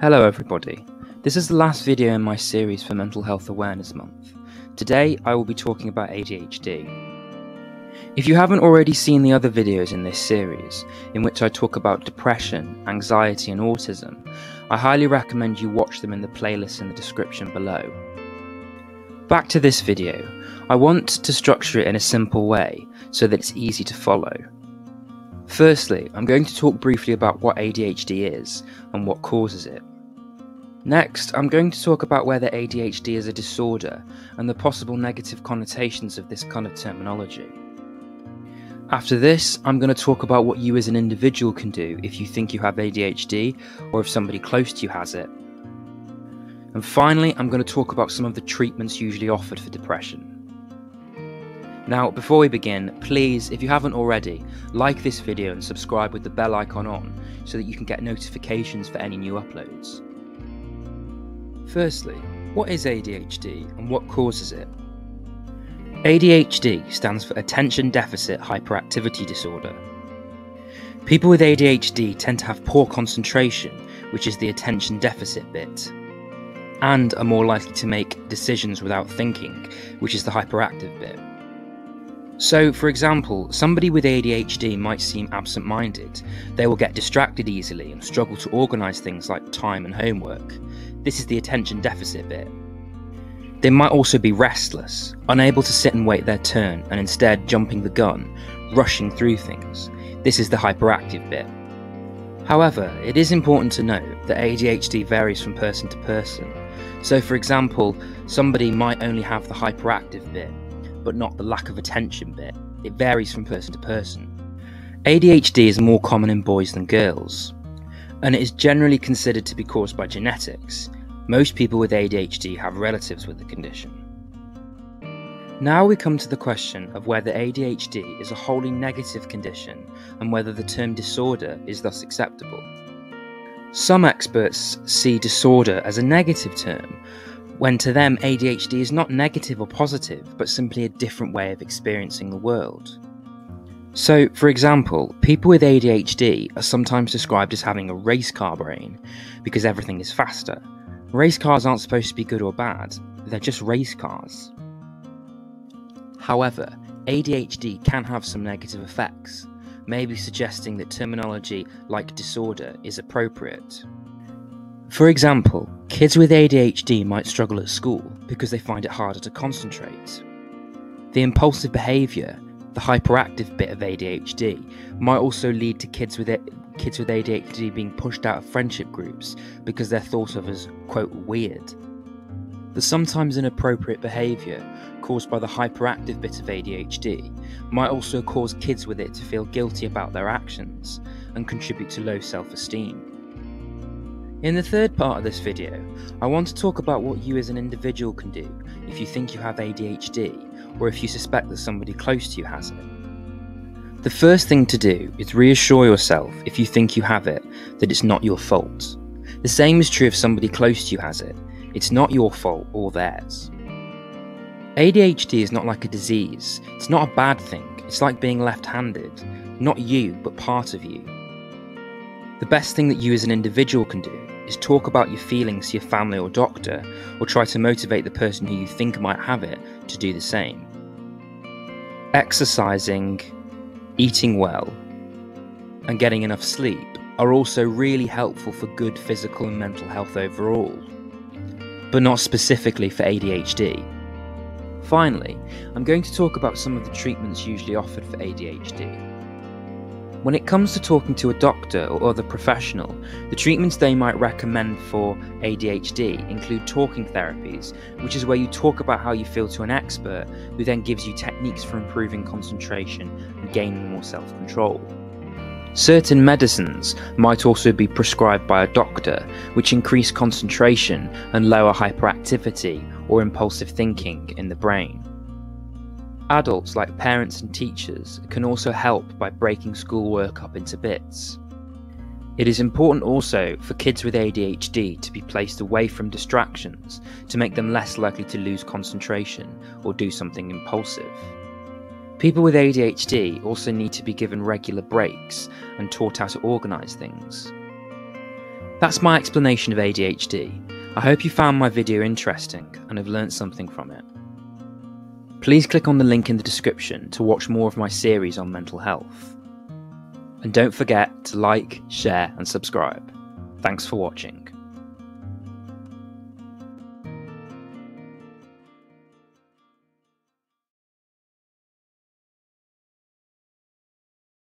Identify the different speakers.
Speaker 1: Hello everybody. This is the last video in my series for Mental Health Awareness Month. Today I will be talking about ADHD. If you haven't already seen the other videos in this series, in which I talk about depression, anxiety and autism, I highly recommend you watch them in the playlist in the description below. Back to this video, I want to structure it in a simple way so that it's easy to follow. Firstly, I'm going to talk briefly about what ADHD is and what causes it. Next, I'm going to talk about whether ADHD is a disorder and the possible negative connotations of this kind of terminology. After this, I'm going to talk about what you as an individual can do if you think you have ADHD or if somebody close to you has it. And finally, I'm going to talk about some of the treatments usually offered for depression. Now, before we begin, please, if you haven't already, like this video and subscribe with the bell icon on so that you can get notifications for any new uploads. Firstly, what is ADHD and what causes it? ADHD stands for Attention Deficit Hyperactivity Disorder. People with ADHD tend to have poor concentration, which is the attention deficit bit, and are more likely to make decisions without thinking, which is the hyperactive bit. So, for example, somebody with ADHD might seem absent minded. They will get distracted easily and struggle to organise things like time and homework. This is the attention deficit bit. They might also be restless, unable to sit and wait their turn, and instead jumping the gun, rushing through things. This is the hyperactive bit. However, it is important to note that ADHD varies from person to person. So, for example, somebody might only have the hyperactive bit, but not the lack of attention bit. It varies from person to person. ADHD is more common in boys than girls, and it is generally considered to be caused by genetics. Most people with ADHD have relatives with the condition. Now we come to the question of whether ADHD is a wholly negative condition and whether the term disorder is thus acceptable. Some experts see disorder as a negative term, when to them ADHD is not negative or positive, but simply a different way of experiencing the world. So, for example, people with ADHD are sometimes described as having a race car brain because everything is faster. Race cars aren't supposed to be good or bad, they're just race cars. However, ADHD can have some negative effects, maybe suggesting that terminology like disorder is appropriate. For example, kids with ADHD might struggle at school because they find it harder to concentrate. The impulsive behaviour, the hyperactive bit of ADHD, might also lead to kids with it, kids with ADHD being pushed out of friendship groups because they're thought of as quote weird. The sometimes inappropriate behaviour caused by the hyperactive bit of ADHD might also cause kids with it to feel guilty about their actions and contribute to low self esteem. In the third part of this video, I want to talk about what you as an individual can do if you think you have ADHD or if you suspect that somebody close to you has it. The first thing to do is reassure yourself if you think you have it that it's not your fault. The same is true if somebody close to you has it. It's not your fault or theirs. ADHD is not like a disease. It's not a bad thing. It's like being left handed. Not you, but part of you. The best thing that you as an individual can do is talk about your feelings to your family or doctor, or try to motivate the person who you think might have it to do the same. Exercising, eating well, and getting enough sleep are also really helpful for good physical and mental health overall, but not specifically for ADHD. Finally, I'm going to talk about some of the treatments usually offered for ADHD. When it comes to talking to a doctor or other professional, the treatments they might recommend for ADHD include talking therapies, which is where you talk about how you feel to an expert who then gives you techniques for improving concentration and gaining more self control. Certain medicines might also be prescribed by a doctor, which increase concentration and lower hyperactivity or impulsive thinking in the brain. Adults, like parents and teachers, can also help by breaking schoolwork up into bits. It is important also for kids with ADHD to be placed away from distractions to make them less likely to lose concentration or do something impulsive. People with ADHD also need to be given regular breaks and taught how to organise things. That's my explanation of ADHD. I hope you found my video interesting and have learnt something from it. Please click on the link in the description to watch more of my series on mental health. And don't forget to like, share, and subscribe. Thanks for watching.